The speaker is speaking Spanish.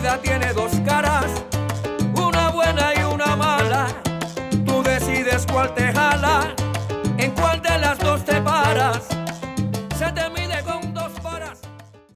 vida tiene dos caras, una buena y una mala. Tú decides cuál te jala, en cuál de las dos te paras. Se te mide